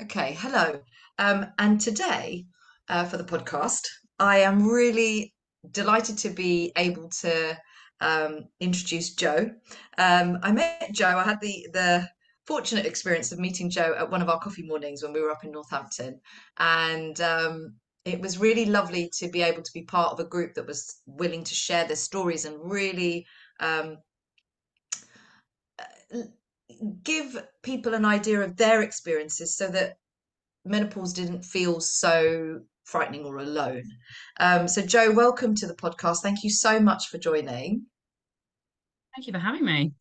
Okay, hello. Um, and today, uh, for the podcast, I am really delighted to be able to um, introduce Jo. Um, I met Jo, I had the the fortunate experience of meeting Jo at one of our coffee mornings when we were up in Northampton, and um, it was really lovely to be able to be part of a group that was willing to share their stories and really um, give people an idea of their experiences so that menopause didn't feel so frightening or alone. Um, so, Jo, welcome to the podcast. Thank you so much for joining. Thank you for having me.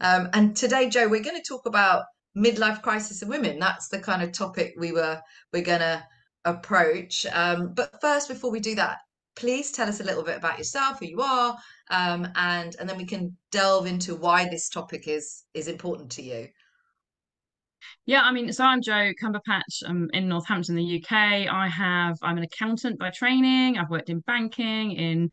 Um, and today, Jo, we're going to talk about midlife crisis in women. That's the kind of topic we were we're going to approach. Um, but first, before we do that, please tell us a little bit about yourself, who you are, um, and and then we can delve into why this topic is is important to you. Yeah, I mean, so I'm Jo Cumberpatch. I'm in Northampton, the UK. I have, I'm an accountant by training. I've worked in banking, in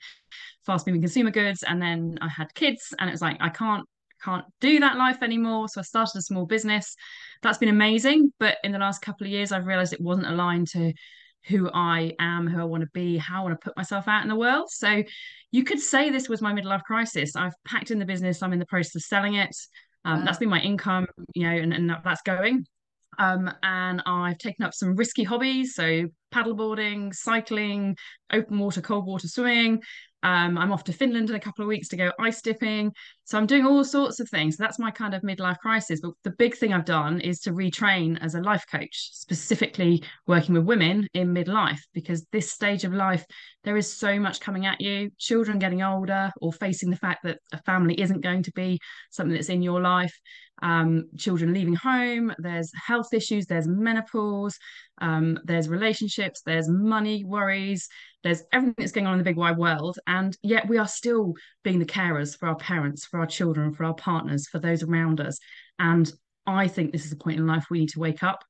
fast-moving consumer goods, and then I had kids, and it was like I can't can't do that life anymore. So I started a small business. That's been amazing. But in the last couple of years, I've realized it wasn't aligned to who I am, who I want to be, how I want to put myself out in the world. So you could say this was my midlife crisis. I've packed in the business. I'm in the process of selling it. Um, that's Wow. been my income, you know, and, and that's going. Um, and I've taken up some risky hobbies, so paddleboarding, cycling, open water, cold water swimming. Um, I'm off to Finland in a couple of weeks to go ice dipping. So I'm doing all sorts of things. That's my kind of midlife crisis. But the big thing I've done is to retrain as a life coach, specifically working with women in midlife, because this stage of life, there is so much coming at you. Children getting older or facing the fact that a family isn't going to be something that's in your life um, children leaving home, there's health issues, there's menopause, um, there's relationships, there's money worries, there's everything that's going on in the big wide world. And yet we are still being the carers for our parents, for our children, for our partners, for those around us. And I think this is a point in life we need to wake up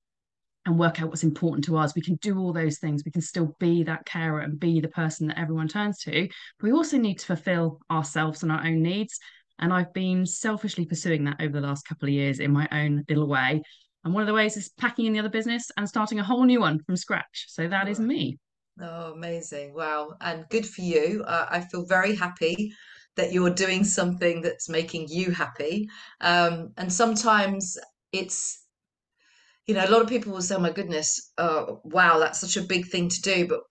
and work out what's important to us. We can do all those things. We can still be that carer and be the person that everyone turns to. But we also need to fulfill ourselves and our own needs. And I've been selfishly pursuing that over the last couple of years in my own little way. And one of the ways is packing in the other business and starting a whole new one from scratch. So that is me. Oh, amazing. Wow. And good for you. Uh, I feel very happy that you're doing something that's making you happy. Um, and sometimes it's, you know, a lot of people will say, oh my goodness, uh, wow, that's such a big thing to do. But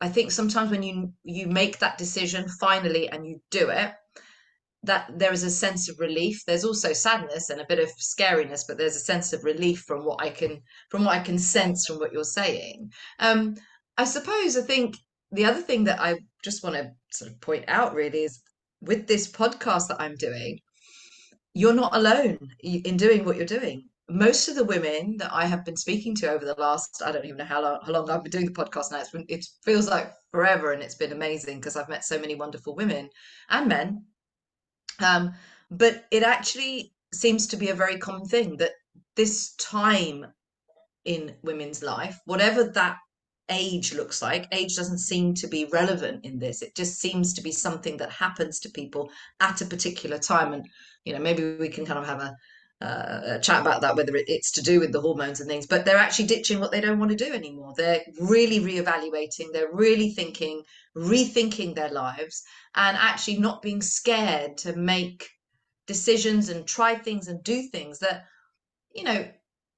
I think sometimes when you you make that decision finally and you do it, that there is a sense of relief. There's also sadness and a bit of scariness, but there's a sense of relief from what I can from what I can sense from what you're saying. Um, I suppose I think the other thing that I just want to sort of point out really is with this podcast that I'm doing, you're not alone in doing what you're doing. Most of the women that I have been speaking to over the last, I don't even know how long, how long I've been doing the podcast now. Been, it feels like forever and it's been amazing because I've met so many wonderful women and men um, but it actually seems to be a very common thing that this time in women's life, whatever that age looks like, age doesn't seem to be relevant in this. It just seems to be something that happens to people at a particular time. And, you know, maybe we can kind of have a, uh, chat about that, whether it's to do with the hormones and things, but they're actually ditching what they don't want to do anymore. They're really reevaluating, they're really thinking, rethinking their lives, and actually not being scared to make decisions and try things and do things that, you know,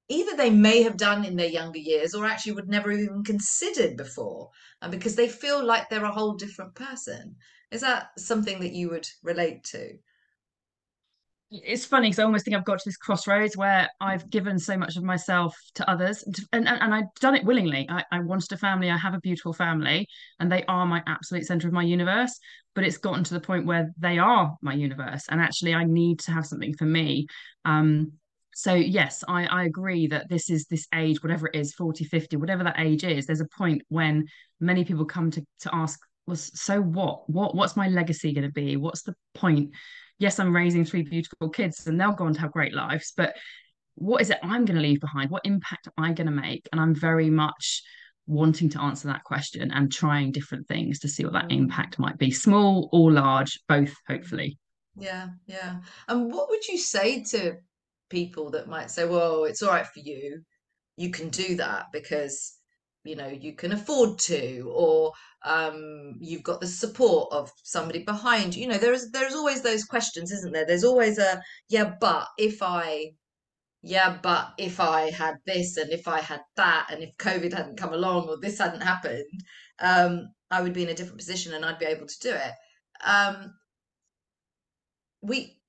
either they may have done in their younger years or actually would never even considered before, and because they feel like they're a whole different person. Is that something that you would relate to? It's funny because I almost think I've got to this crossroads where I've given so much of myself to others and, and, and I've done it willingly. I, I wanted a family, I have a beautiful family, and they are my absolute center of my universe. But it's gotten to the point where they are my universe, and actually, I need to have something for me. Um, so yes, I, I agree that this is this age, whatever it is, 40, 50, whatever that age is, there's a point when many people come to to ask, well, so what? What what's my legacy going to be? What's the point? Yes, I'm raising three beautiful kids and they'll go on to have great lives, but what is it I'm going to leave behind? What impact am I going to make? And I'm very much wanting to answer that question and trying different things to see what that Mm, impact might be, small or large, both, hopefully. Yeah, yeah. And what would you say to people that might say, well, it's all right for you. you can do that because you know you can afford to or um, you've got the support of somebody behind you. Know, there's there's always those questions, isn't there? There's always a yeah, but if I yeah, but if I had this and if I had that and if COVID hadn't come along or this hadn't happened, um, I would be in a different position and I'd be able to do it. Um, we,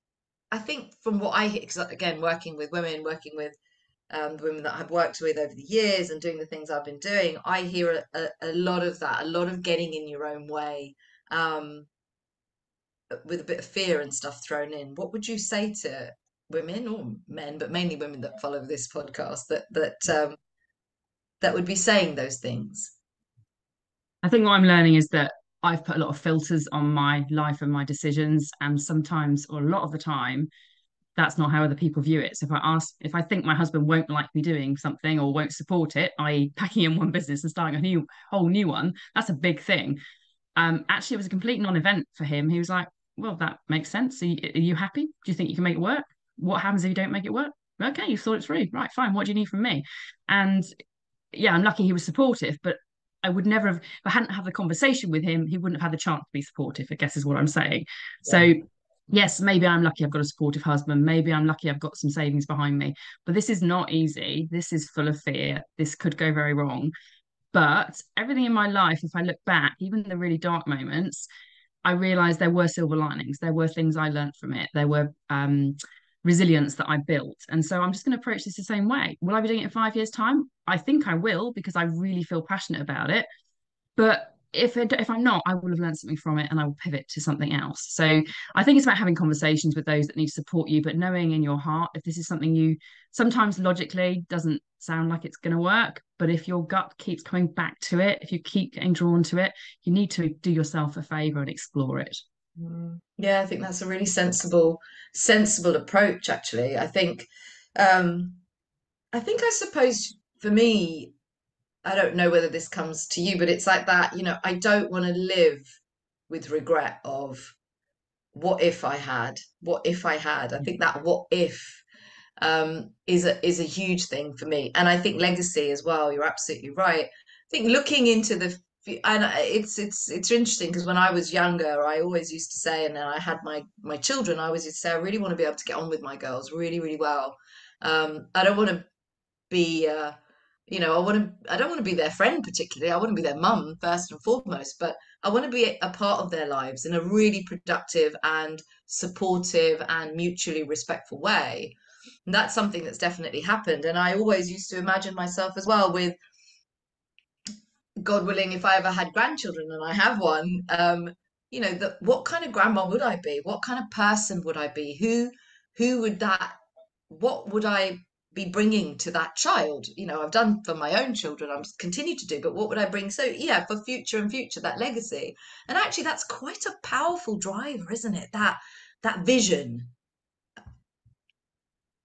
I think from what I because again, working with women, working with um, the women that I've worked with over the years and doing the things I've been doing, I hear a, a, a lot of that, a lot of getting in your own way, um, with a bit of fear and stuff thrown in. What would you say to women or men, but mainly women that follow this podcast that that um, that would be saying those things? I think what I'm learning is that I've put a lot of filters on my life and my decisions, and sometimes, or a lot of the time, that's not how other people view it. So if I ask, if I think my husband won't like me doing something or won't support it, i.e., packing in one business and starting a new whole new one, that's a big thing. Um, actually, it was a complete non-event for him. He was like, "Well, that makes sense. Are you, are you happy? Do you think you can make it work? What happens if you don't make it work? Okay, you thought it through. Right, fine. What do you need from me?" And yeah, I'm lucky he was supportive, but I would never have, if I hadn't had the conversation with him, he wouldn't have had the chance to be supportive, I guess is what I'm saying. Yeah. So yes, maybe I'm lucky I've got a supportive husband. Maybe I'm lucky I've got some savings behind me. But this is not easy. This is full of fear. This could go very wrong. But everything in my life, if I look back, even the really dark moments, I realized there were silver linings. There were things I learned from it. There were um, resilience that I built. And so I'm just going to approach this the same way. Will I be doing it in five years' time? I think I will because I really feel passionate about it. But if it, if I'm not, I will have learned something from it and I will pivot to something else. So I think it's about having conversations with those that need to support you, but knowing in your heart if this is something you sometimes logically doesn't sound like it's going to work, but if your gut keeps coming back to it, if you keep getting drawn to it, you need to do yourself a favor and explore it. Mm. Yeah, I think that's a really sensible, sensible approach. Actually, I think, um, I think I suppose for me, I don't know whether this comes to you, but it's like that. You know, I don't want to live with regret of what if I had, what if I had. I think that what if um, is a is a huge thing for me, and I think legacy as well. You're absolutely right. I think looking into the and it's it's it's interesting because when I was younger, I always used to say, and then I had my my children, I always used to say, I really want to be able to get on with my girls really, really well. Um, I don't want to be, uh, you know, I want to, I don't want to be their friend particularly. I want to be their mum first and foremost, but I want to be a part of their lives in a really productive and supportive and mutually respectful way. And that's something that's definitely happened. And I always used to imagine myself as well with God willing, if I ever had grandchildren and I have one, um, you know, that what kind of grandma would I be? What kind of person would I be? Who, who would that? What would I be bringing to that child? You know, I've done for my own children. I'm continue to do, but what would I bring? So yeah, for future and future, that legacy. And actually, that's quite a powerful driver, isn't it? That that vision.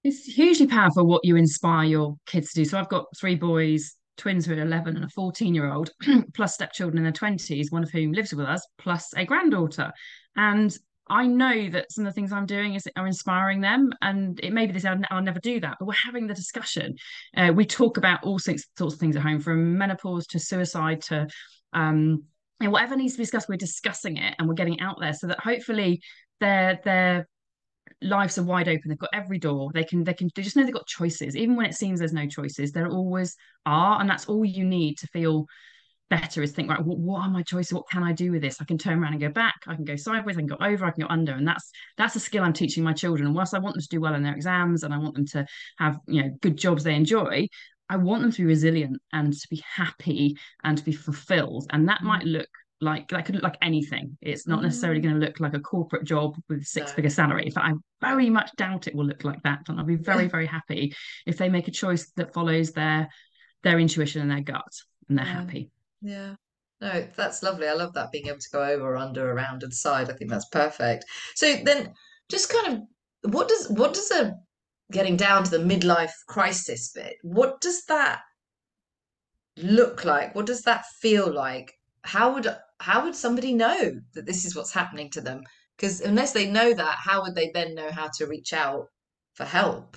It's hugely powerful what you inspire your kids to do. So I've got three boys twins who are 11 and a 14 year old, plus stepchildren in their 20s, one of whom lives with us, plus a granddaughter. And I know that some of the things I'm doing is are inspiring them, and it may be this I'll, I'll never do that, but we're having the discussion. Uh, we talk about all sorts, sorts of things at home, from menopause to suicide to um, and whatever needs to be discussed. We're discussing it and we're getting out there so that hopefully they're they're lives are wide open they've got every door they can they can they just know they've got choices even when it seems there's no choices there always are and that's all you need to feel better is think right what, what are my choices what can i do with this i can turn around and go back i can go sideways i can go over i can go under and that's that's a skill i'm teaching my children and whilst i want them to do well in their exams and i want them to have you know good jobs they enjoy i want them to be resilient and to be happy and to be fulfilled and that might look like that could look like anything. It's not necessarily mm. going to look like a corporate job with six figure salary. But I very much doubt it will look like that. And I'll be very, very happy if they make a choice that follows their their intuition and their gut and they're yeah. happy. Yeah. No, that's lovely. I love that being able to go over, or under, around, and side. I think that's perfect. So then just kind of what does what does a getting down to the midlife crisis bit, what does that look like? What does that feel like? How would how would somebody know that this is what's happening to them? Because unless they know that, how would they then know how to reach out for help?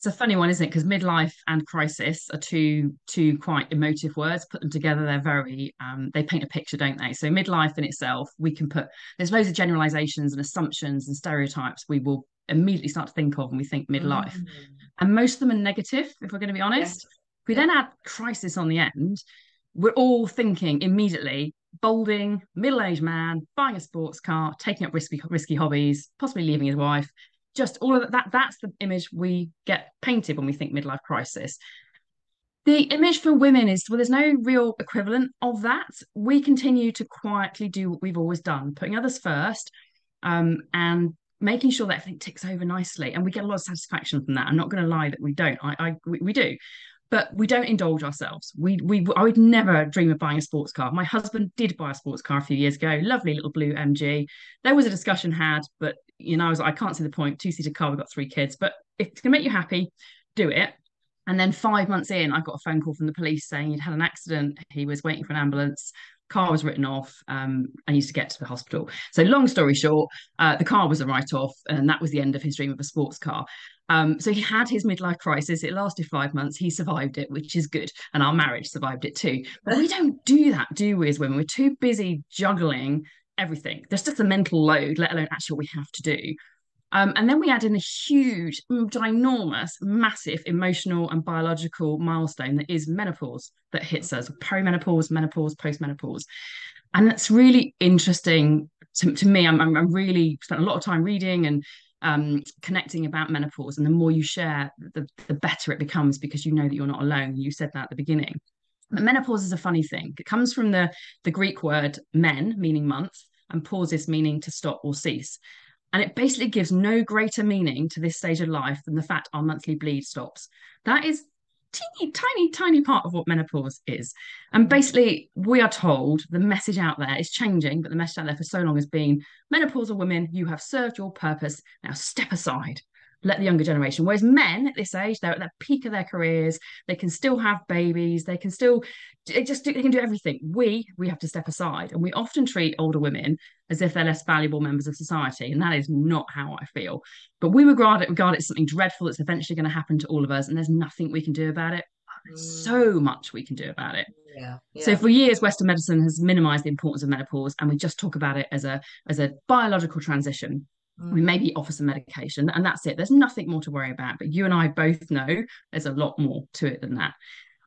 It's a funny one, isn't it? Because midlife and crisis are two two quite emotive words. Put them together, they're very um, they paint a picture, don't they? So midlife in itself, we can put there's loads of generalizations and assumptions and stereotypes we will immediately start to think of when we think midlife, mm. and most of them are negative. If we're going to be honest, yes. if we then add crisis on the end, we're all thinking immediately balding, middle-aged man, buying a sports car, taking up risky risky hobbies, possibly leaving his wife, just all of that that's the image we get painted when we think midlife crisis. The image for women is well there's no real equivalent of that. We continue to quietly do what we've always done putting others first um, and making sure that everything ticks over nicely. And we get a lot of satisfaction from that. I'm not going to lie that we don't. I, I we, we do. But we don't indulge ourselves. We we I would never dream of buying a sports car. My husband did buy a sports car a few years ago, lovely little blue MG. There was a discussion had, but you know, I was like, I can't see the point. Two seater car, we've got three kids, but if it's gonna make you happy, do it. And then five months in, I got a phone call from the police saying he'd had an accident. He was waiting for an ambulance. Car was written off. Um, I used to get to the hospital. So, long story short, uh, the car was a write off, and that was the end of his dream of a sports car. Um, so he had his midlife crisis. It lasted five months. He survived it, which is good. And our marriage survived it too. But we don't do that, do we, as women? We're too busy juggling everything. There's just a mental load, let alone actually what we have to do. Um, and then we add in a huge, ginormous, massive emotional and biological milestone that is menopause that hits us perimenopause, menopause, postmenopause. And that's really interesting to, to me. I'm, I'm really spent a lot of time reading and um, connecting about menopause. And the more you share, the, the better it becomes because you know that you're not alone. You said that at the beginning. But menopause is a funny thing. It comes from the, the Greek word men, meaning month, and pauses, meaning to stop or cease. And it basically gives no greater meaning to this stage of life than the fact our monthly bleed stops. That is teeny, tiny, tiny part of what menopause is. And basically, we are told the message out there is changing, but the message out there for so long has been menopausal women, you have served your purpose. Now step aside let the younger generation. Whereas men at this age, they're at the peak of their careers. They can still have babies. They can still they just do, they can do everything. We we have to step aside, and we often treat older women as if they're less valuable members of society, and that is not how I feel. But we regard it regard it as something dreadful that's eventually going to happen to all of us, and there's nothing we can do about it. There's mm. so much we can do about it. Yeah, yeah. So for years, Western medicine has minimized the importance of menopause, and we just talk about it as a as a biological transition we mm. maybe offer some medication and that's it. There's nothing more to worry about but you and i both know there's a lot more to it than that.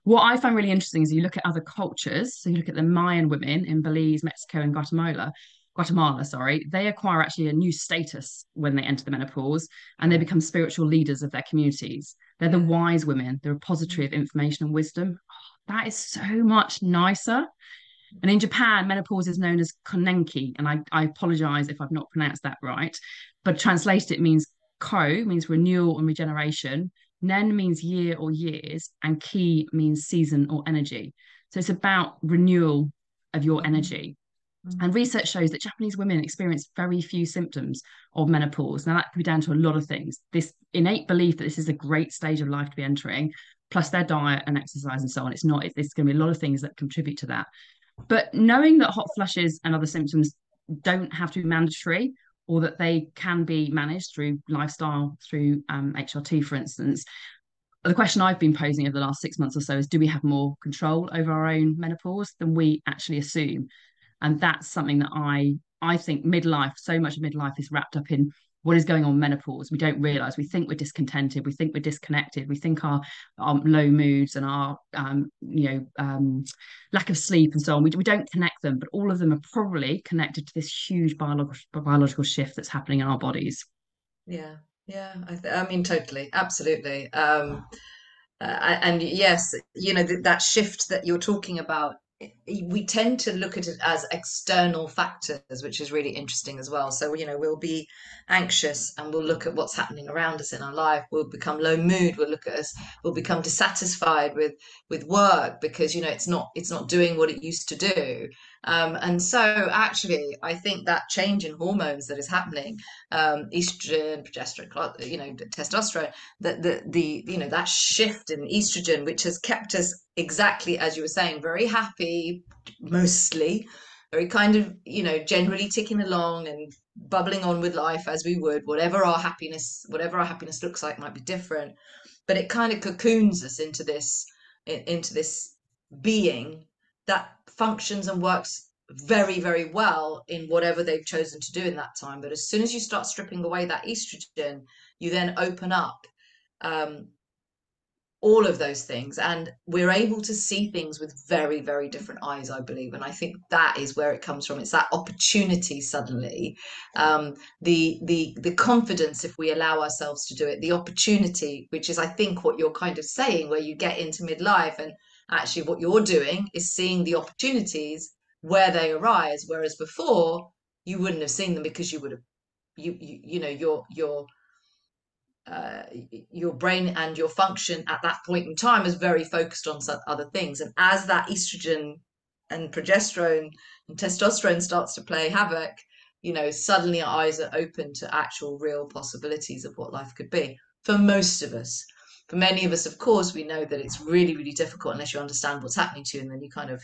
What i find really interesting is you look at other cultures. So you look at the mayan women in belize mexico and guatemala guatemala sorry. They acquire actually a new status when they enter the menopause and they become spiritual leaders of their communities. They're the wise women the repository of information and wisdom. Oh, that is so much nicer and in Japan, menopause is known as konenki, and I, I apologize if I've not pronounced that right. But translated, it means ko means renewal and regeneration. Nen means year or years, and ki means season or energy. So it's about renewal of your energy. Mm-hmm. And research shows that Japanese women experience very few symptoms of menopause. Now, that could be down to a lot of things. This innate belief that this is a great stage of life to be entering, plus their diet and exercise and so on. It's not, it's going to be a lot of things that contribute to that. But knowing that hot flushes and other symptoms don't have to be mandatory or that they can be managed through lifestyle, through um, HRT, for instance, the question I've been posing over the last six months or so is do we have more control over our own menopause than we actually assume? And that's something that I I think midlife, so much of midlife is wrapped up in what is going on menopause. We don't realize. We think we're discontented. We think we're disconnected. We think our, our low moods and our um, you know um, lack of sleep and so on we, we don't connect them but all of them are probably connected to this huge biological biological shift that's happening in our bodies. Yeah. Yeah i, th- I mean totally. Absolutely. Um, uh, and yes you know th- that shift that you're talking about we tend to look at it as external factors, which is really interesting as well. So, you know, we'll be anxious and we'll look at what's happening around us in our life. We'll become low mood. We'll look at us. We'll become dissatisfied with with work because you know it's not it's not doing what it used to do. Um, and so, actually, I think that change in hormones that is happening, um, estrogen, progesterone, you know, testosterone, that the, the you know that shift in estrogen, which has kept us exactly as you were saying, very happy, mostly, very kind of you know generally ticking along and bubbling on with life as we would, whatever our happiness, whatever our happiness looks like, might be different. But it kind of cocoons us into this into this being that functions and works very very well in whatever they've chosen to do in that time. But as soon as you start stripping away that estrogen you then open up um, all of those things and we're able to see things with very very different eyes i believe and i think that is where it comes from. It's that opportunity suddenly um, the the the confidence if we allow ourselves to do it the opportunity which is i think what you're kind of saying where you get into midlife and actually what you're doing is seeing the opportunities where they arise whereas before you wouldn't have seen them because you would have you you, you know your your uh, your brain and your function at that point in time is very focused on other things. And as that estrogen and progesterone and testosterone starts to play havoc, you know, suddenly our eyes are open to actual real possibilities of what life could be for most of us. For many of us, of course, we know that it's really, really difficult unless you understand what's happening to you, and then you kind of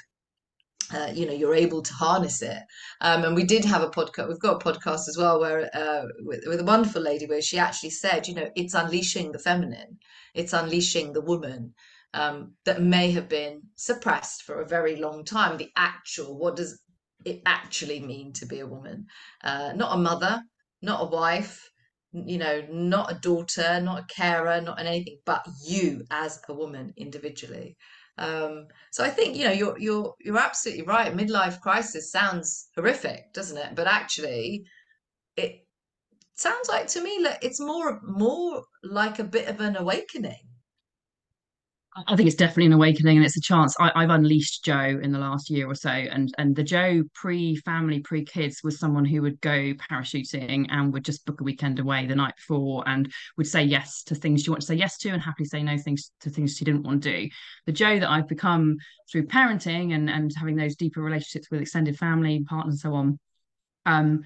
uh, you know you're able to harness it. Um, and we did have a podcast we've got a podcast as well where uh, with, with a wonderful lady where she actually said you know it's unleashing the feminine. It's unleashing the woman um, that may have been suppressed for a very long time. The actual what does it actually mean to be a woman? Uh, not a mother not a wife you know not a daughter not a carer not an anything but you as a woman individually um, so I think you know you're you're you're absolutely right. Midlife crisis sounds horrific, doesn't it? But actually, it sounds like to me like it's more more like a bit of an awakening. I think it's definitely an awakening, and it's a chance. I, have unleashed Jo in the last year or so, and and the Jo pre-family, pre-kids was someone who would go parachuting and would just book a weekend away the night before, and would say yes to things she wanted to say yes to, and happily say no things to things she didn't want to do. The Jo that I've become through parenting and and having those deeper relationships with extended family, partners, and so on, um,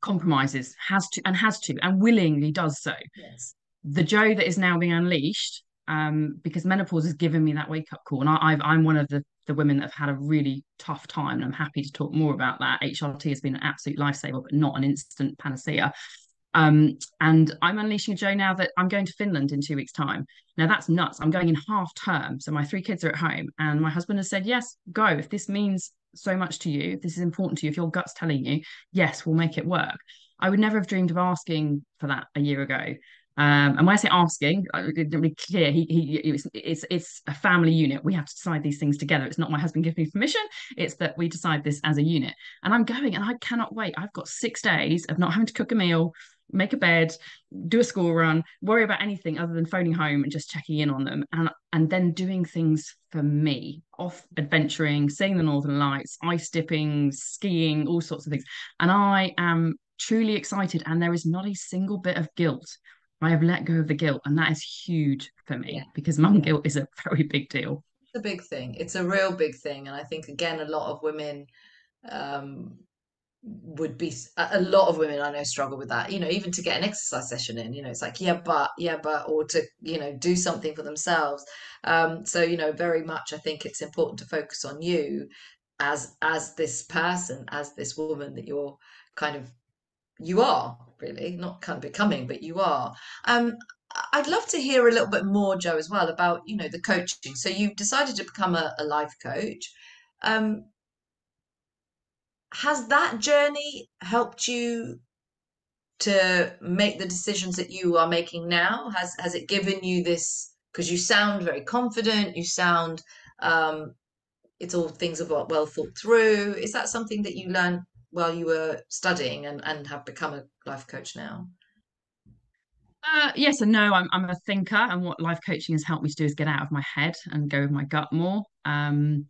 compromises, has to and has to, and willingly does so. Yes. The Jo that is now being unleashed um, because menopause has given me that wake up call. And I, am one of the, the women that have had a really tough time. And I'm happy to talk more about that. HRT has been an absolute lifesaver, but not an instant panacea. Um, and I'm unleashing a Jo now that I'm going to Finland in two weeks' time. Now that's nuts. I'm going in half term. So my three kids are at home. And my husband has said, yes, go. If this means so much to you, this is important to you, if your gut's telling you, yes, we'll make it work. I would never have dreamed of asking for that a year ago. Um, and when I say asking, be clear, he, he it's, it's it's a family unit. We have to decide these things together. It's not my husband giving me permission. It's that we decide this as a unit. And I'm going, and I cannot wait. I've got six days of not having to cook a meal, make a bed, do a school run, worry about anything other than phoning home and just checking in on them, and and then doing things for me, off adventuring, seeing the northern lights, ice dipping, skiing, all sorts of things. And I am truly excited, and there is not a single bit of guilt I have let go of the guilt, and that is huge for me yeah. because mum guilt is a very big deal. It's a big thing. It's a real big thing, and I think again, a lot of women um, would be a lot of women I know struggle with that. You know, even to get an exercise session in, you know, it's like yeah, but yeah, but, or to you know do something for themselves. Um, so you know, very much, I think it's important to focus on you as as this person, as this woman that you're kind of you are really not kind of becoming but you are. Um i'd love to hear a little bit more jo as well about you know the coaching. So you've decided to become a, a life coach. Um has that journey helped you to make the decisions that you are making now? Has has it given you this because you sound very confident you sound um it's all things are well thought through. Is that something that you learned while you were studying and, and have become a life coach now? Uh, yes and no. I'm I'm a thinker, and what life coaching has helped me to do is get out of my head and go with my gut more. Um,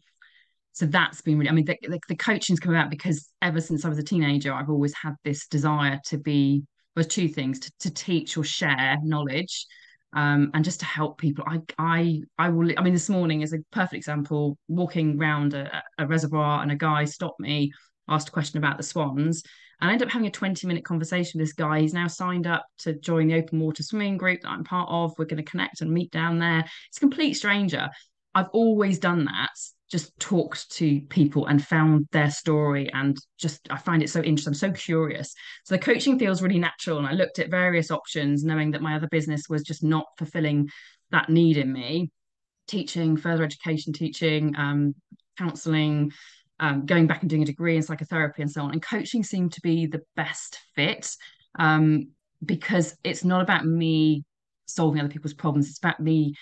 so that's been really. I mean, the, the, the coaching's come about because ever since I was a teenager, I've always had this desire to be. Was two things to, to teach or share knowledge, um, and just to help people. I I I will. I mean, this morning is a perfect example. Walking around a, a reservoir, and a guy stopped me asked a question about the swans. And I ended up having a 20 minute conversation with this guy. He's now signed up to join the open water swimming group that I'm part of. We're going to connect and meet down there. It's a complete stranger. I've always done that, just talked to people and found their story. And just, I find it so interesting. I'm so curious. So the coaching feels really natural. And I looked at various options, knowing that my other business was just not fulfilling that need in me teaching further education teaching um, counseling um, going back and doing a degree in psychotherapy and so on and coaching seemed to be the best fit um, because it's not about me solving other people's problems it's about me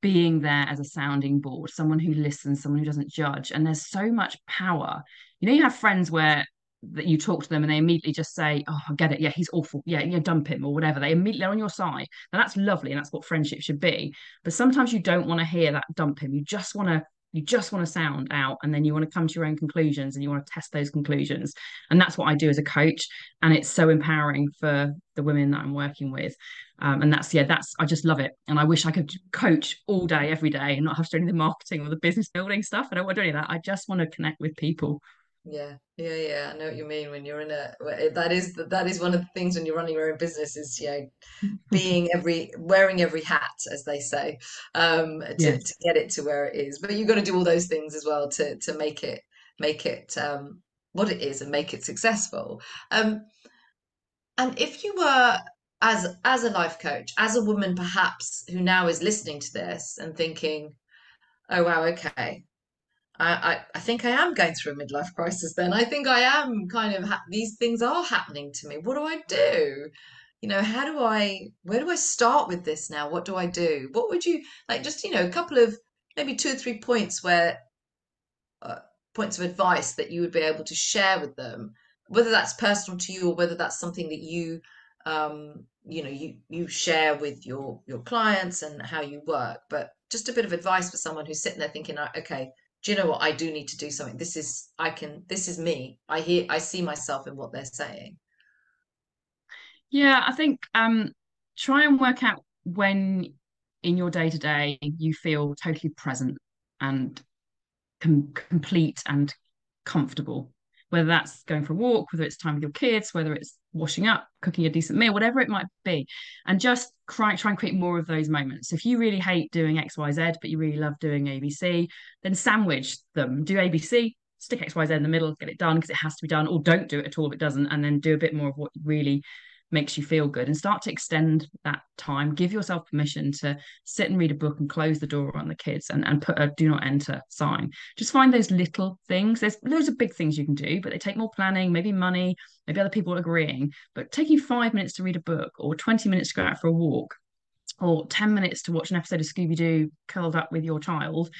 being there as a sounding board someone who listens someone who doesn't judge and there's so much power you know you have friends where that you talk to them and they immediately just say, "Oh, I get it. Yeah, he's awful. Yeah, yeah, dump him or whatever." They immediately are on your side. Now that's lovely and that's what friendship should be. But sometimes you don't want to hear that dump him. You just want to you just want to sound out and then you want to come to your own conclusions and you want to test those conclusions. And that's what I do as a coach. And it's so empowering for the women that I'm working with. Um, and that's yeah, that's I just love it. And I wish I could coach all day, every day, and not have to do any of the marketing or the business building stuff. I don't want to do any of that. I just want to connect with people. Yeah, yeah, yeah. I know what you mean when you're in a that is that is one of the things when you're running your own business is you know being every wearing every hat as they say um to, Yes. to get it to where it is. But you've got to do all those things as well to to make it make it um what it is and make it successful. Um and if you were as as a life coach, as a woman perhaps who now is listening to this and thinking, oh wow, okay. I, I, think I am going through a midlife crisis then. I think I am kind of ha these things are happening to me. What do I do? You know, how do I, where do I start with this now? What do I do? What would you like just, you know, a couple of maybe two or three points where uh, points of advice that you would be able to share with them, whether that's personal to you or whether that's something that you um you know you you share with your your clients and how you work, but just a bit of advice for someone who's sitting there thinking, "Uh, okay, do you know what? I do need to do something. This is I can this is me. I hear I see myself in what they're saying. Yeah, I think um try and work out when in your day to day you feel totally present and com complete and comfortable. Whether that's going for a walk, whether it's time with your kids, whether it's washing up, cooking a decent meal, whatever it might be, and just try try and create more of those moments. If you really hate doing X, Y, Z, but you really love doing ABC, then sandwich them. Do ABC, stick X, Y, Z in the middle, get it done because it has to be done, or don't do it at all if it doesn't, and then do a bit more of what really makes you feel good and start to extend that time. Give yourself permission to sit and read a book and close the door on the kids and, and put a do not enter sign. Just find those little things. There's loads of big things you can do, but they take more planning, maybe money, maybe other people agreeing. But taking five minutes to read a book or 20 minutes to go out for a walk or 10 minutes to watch an episode of Scooby-Doo curled up with your child,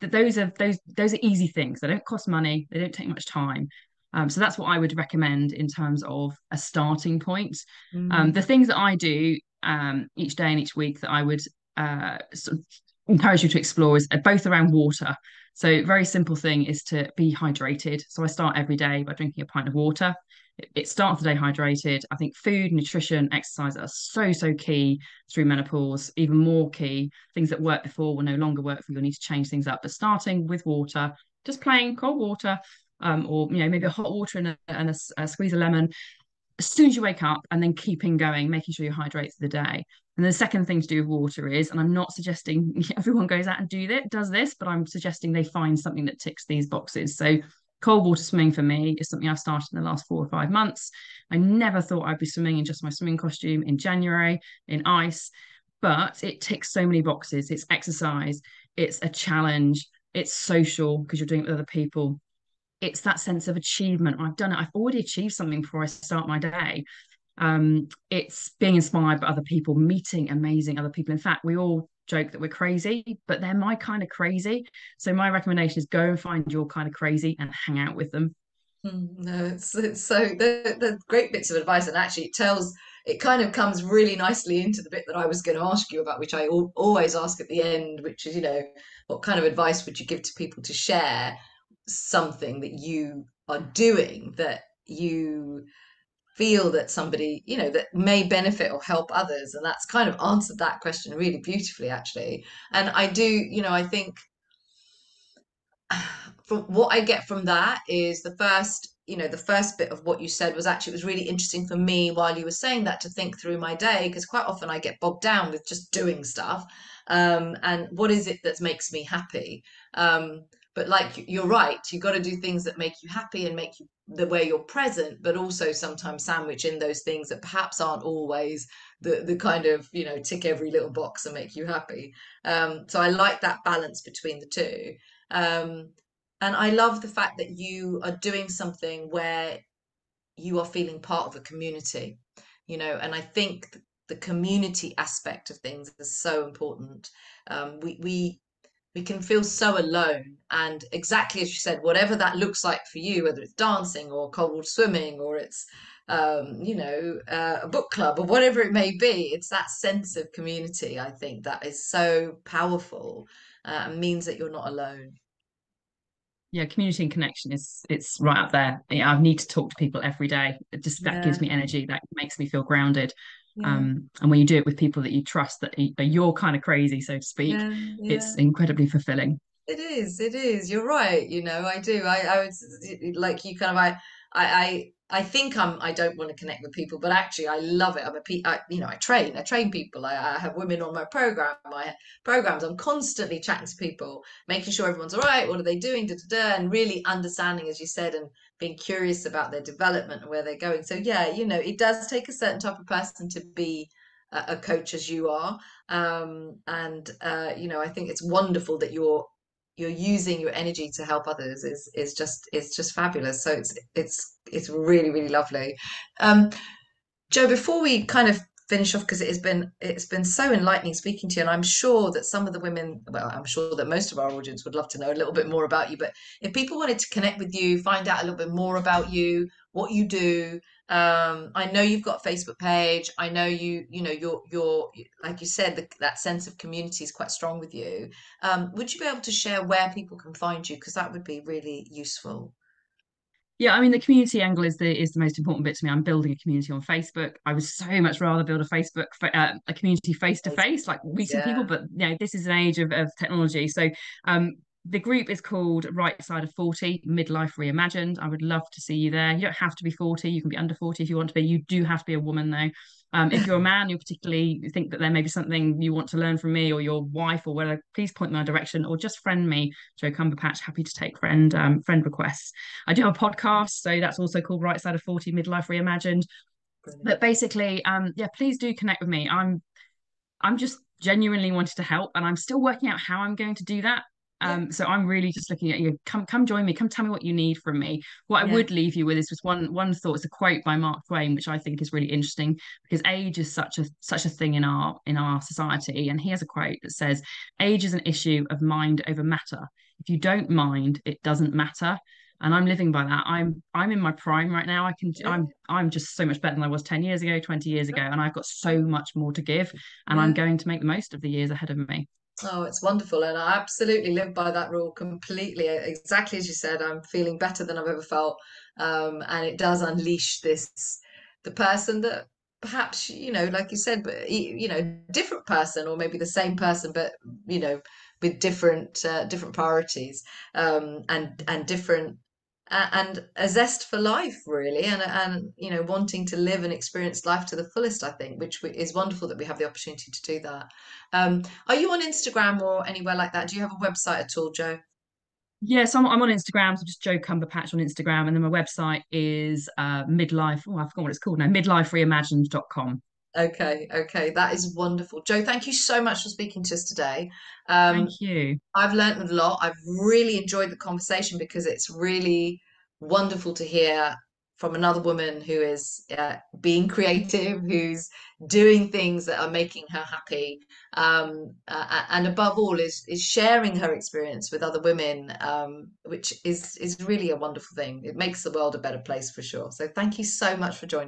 that those are those those are easy things. They don't cost money, they don't take much time. Um, so that's what I would recommend in terms of a starting point. Um, Mm, the things that I do um, each day and each week that I would uh, sort of encourage you to explore is uh, both around water. So, very simple thing is to be hydrated. So, I start every day by drinking a pint of water. It, it starts the day hydrated. I think food, nutrition, exercise are so, so key through menopause, even more key. Things that work before will no longer work for you. You'll need to change things up. But starting with water, just plain cold water, um, or you know maybe a hot water and a, and a, a squeeze of lemon as soon as you wake up and then keeping going, making sure you hydrate through the day. And the second thing to do with water is, and I'm not suggesting everyone goes out and do that, does this, but I'm suggesting they find something that ticks these boxes. So cold water swimming for me is something I've started in the last four or five months. I never thought I'd be swimming in just my swimming costume in January in ice, but it ticks so many boxes. It's exercise, it's a challenge, it's social because you're doing it with other people it's that sense of achievement. I've done it. I've already achieved something before I start my day. Um, it's being inspired by other people, meeting amazing other people. In fact, we all joke that we're crazy, but they're my kind of crazy. So my recommendation is go and find your kind of crazy and hang out with them. mm, No, it's it's so the the great bits of advice, and actually it tells it kind of comes really nicely into the bit that I was going to ask you about, which I al always ask at the end, which is, you know, what kind of advice would you give to people to share something that you are doing that you feel that somebody, you know, that may benefit or help others? And that's kind of answered that question really beautifully, actually. And I do, you know, I think from what I get from that is the first, you know, the first bit of what you said was actually it was really interesting for me while you were saying that to think through my day because quite often I get bogged down with just doing stuff. Um, and what is it that makes me happy? Um, but like you're right, you've got to do things that make you happy and make you the way you're present, but also sometimes sandwich in those things that perhaps aren't always the the kind of you know tick every little box and make you happy. Um, so I like that balance between the two. Um, and I love the fact that you are doing something where you are feeling part of a community, you know, and I think the community aspect of things is so important. Um, we we we can feel so alone, and exactly as you said, whatever that looks like for you, whether it's dancing or cold water swimming or it's um, you know uh, a book club or whatever it may be, it's that sense of community. I think that is so powerful uh, and means that you're not alone yeah community and connection is it's right up there yeah, i need to talk to people every day it just that yeah. gives me energy that makes me feel grounded yeah. um and when you do it with people that you trust that you're kind of crazy so to speak yeah, it's incredibly fulfilling. It is it is. You're right you know i do. I i would like you kind of i i I I think I'm I don't want to connect with people, but actually I love it. I'm a I, you know I train I train people. I, I have women on my program. My programs. I'm constantly chatting to people, making sure everyone's all right. What are they doing? Da, da, da, and really understanding, as you said, and being curious about their development and where they're going. So yeah, you know, it does take a certain type of person to be a, coach as you are. Um, and uh, you know, I think it's wonderful that you're you're using your energy to help others is is just it's just fabulous. So it's it's it's really really lovely. Um jo before we kind of finish off because it has been it's been so enlightening speaking to you and i'm sure that some of the women well i'm sure that most of our audience would love to know a little bit more about you but if people wanted to connect with you find out a little bit more about you what you do um, I know you've got a Facebook page. I know you, you know, you're, you're, like you said, the, that sense of community is quite strong with you. Um, would you be able to share where people can find you? Because that would be really useful. Yeah, I mean the community angle is the is the most important bit to me. I'm building a community on Facebook. I would so much rather build a Facebook uh, a community face to face, like meeting yeah. people. But you know, this is an age of, of technology, so um, the group is called Right Side of 40 Midlife Reimagined. I would love to see you there. You don't have to be 40, you can be under 40 if you want to be. You do have to be a woman though. Um, if you're a man, you particularly think that there may be something you want to learn from me or your wife or whatever, please point my direction or just friend me, Jo Cumberpatch. Happy to take friend um, friend requests. I do have a podcast, so that's also called Right Side of 40 Midlife Reimagined. Brilliant. But basically, um, yeah, please do connect with me. I'm I'm just genuinely wanted to help and I'm still working out how I'm going to do that. Um, so I'm really just looking at you. Come, come join me. Come tell me what you need from me. What yeah. I would leave you with is just one one thought. It's a quote by Mark Twain, which I think is really interesting because age is such a such a thing in our in our society. And he has a quote that says, "Age is an issue of mind over matter. If you don't mind, it doesn't matter." and I'm living by that. I'm I'm in my prime right now. I can yeah. I'm I'm just so much better than I was 10 years ago, 20 years ago, and I've got so much more to give and yeah. I'm going to make the most of the years ahead of me. Oh, it's wonderful. And I absolutely live by that rule completely. Exactly as you said, I'm feeling better than I've ever felt. Um, and it does unleash this, the person that perhaps, you know, like you said, but, you know, different person or maybe the same person, but, you know, with different, uh, different priorities, um, and, and different and a zest for life really and and you know wanting to live and experience life to the fullest i think which is wonderful that we have the opportunity to do that um, are you on instagram or anywhere like that do you have a website at all jo Yes, I'm, I'm on Instagram, so just Jo Cumberpatch on Instagram, and then my website is uh, midlife. Oh, I forgot what it's called now. Midlifereimagined.com. Okay, okay, that is wonderful, Jo. Thank you so much for speaking to us today. Um, thank you. I've learned a lot. I've really enjoyed the conversation because it's really wonderful to hear from another woman who is uh, being creative, who's doing things that are making her happy, um, uh, and above all, is is sharing her experience with other women, um, which is is really a wonderful thing. It makes the world a better place for sure. So thank you so much for joining.